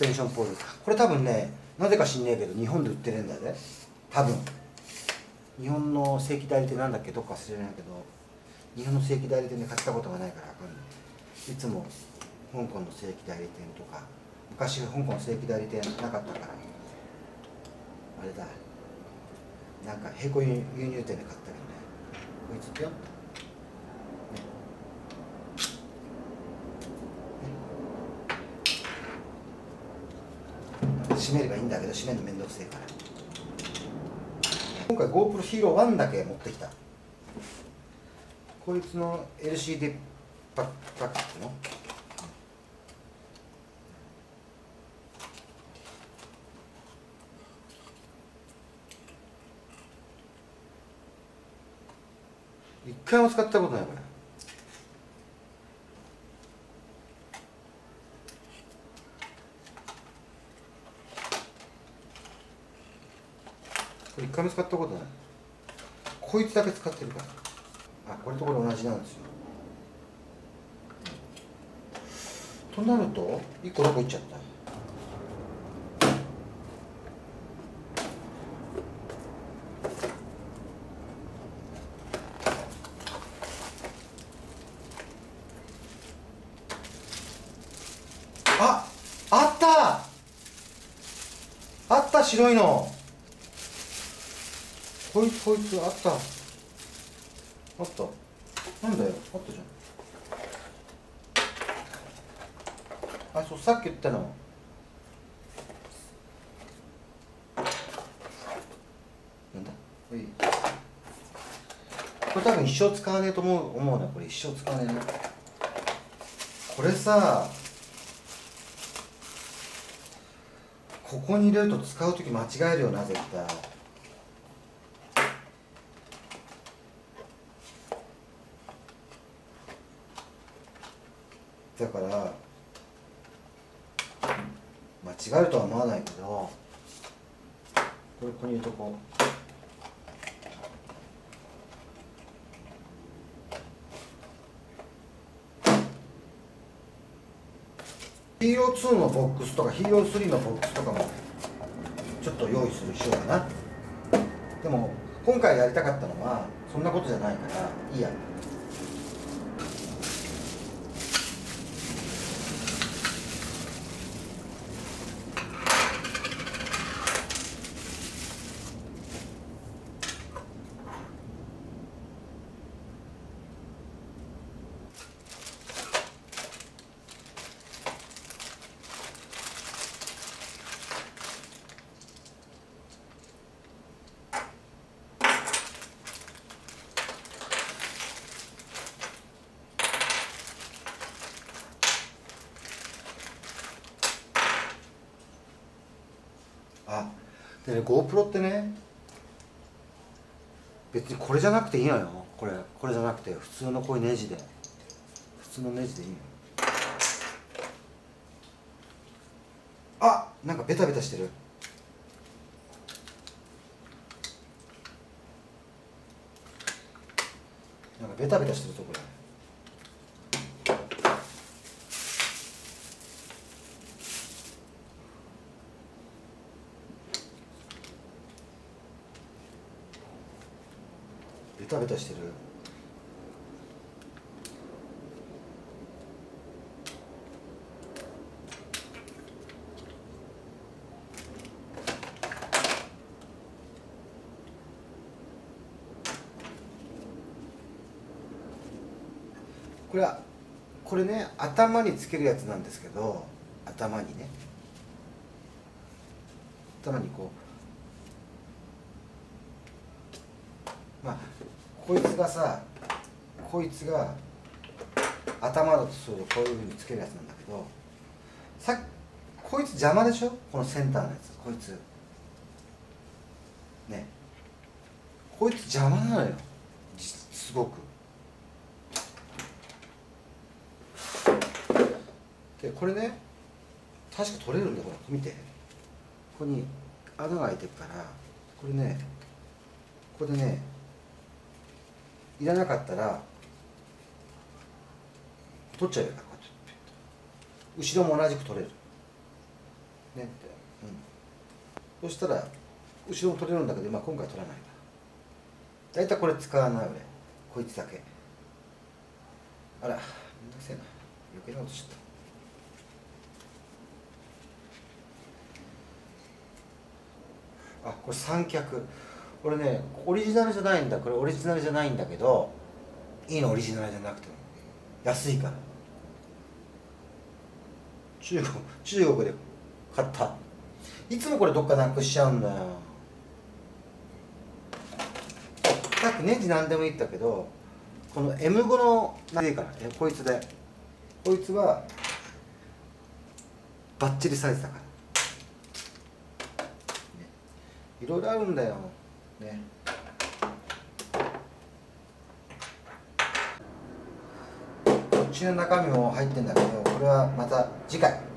ペンションポールこれ多分ねなぜか知んねえけど日本で売ってねえんだよね多分。日本の正規代理店なんだっけ？どっか忘れないけど。日本の正規代理店で買ったことがないから分かんない。いつも香港の正規代理店とか昔香港正規代理店なかったから。あれだ。なんか並行輸入店で買ったけどね。こいつぴょんと閉めればいいんだけど閉めるのめんどくせえから。今回 GoPro Hero 1だけ持ってきた。こいつの LCD パッパックの。一回も使ったことないこれ。一回も使ったことない。こいつだけ使ってるから。あこれとこれ同じなんですよ。となると1個どこ行っちゃった？ああった！あった白いの。こいつこいつあった。あった。なんだよ。あったじゃん。あそうさっき言ったの。なんだ？これ多分一生使わねえと思う思うな。これ一生使わねえな。これさここに入れると使う時間違えるよな絶対。だから間違えるとは思わないけどこれここに入れとこう。ヒーロー2のボックスとかヒーロー3のボックスとかもちょっと用意するしようかな。でも今回やりたかったのはそんなことじゃないからいいや。あでね GoPro ってね別にこれじゃなくていいのよ。これこれじゃなくて普通のこういうネジで。普通のネジでいいのあなんかベタベタしてる。なんかベタベタしてるとこれ。ベタベタしてる？これはこれね頭につけるやつなんですけど頭にね。頭にこうまあこいつがさこいつが頭だとするとこういうふうにつけるやつなんだけどさこいつ邪魔でしょ？このセンターのやつ。こいつ。ね。こいつ邪魔なのよ。すごく。でこれね確か取れるんだよ。ほら見て。ここに穴が開いてるからこれねここでねいらなかったら取っちゃえばいいからこうやって。後ろも同じく取れる。ねって、うん、そしたら後ろも取れるんだけど、まあ、今回取らないから。大体これ使わない俺。こいつだけ。あらめんどくせえな。余計なことしちゃった。あこれ三脚。これねオリジナルじゃないんだこれオリジナルじゃないんだけどいいのオリジナルじゃなくても安いから。中国中国で買った。いつもこれどっかなくしちゃうんだよ。さっきネジ何でもいいったけどこの M5 の何でいいからこいつで。こいつはバッチリサイズだから、いろいろあるんだよ。ね。こっちの中身も入ってんだけどこれはまた次回。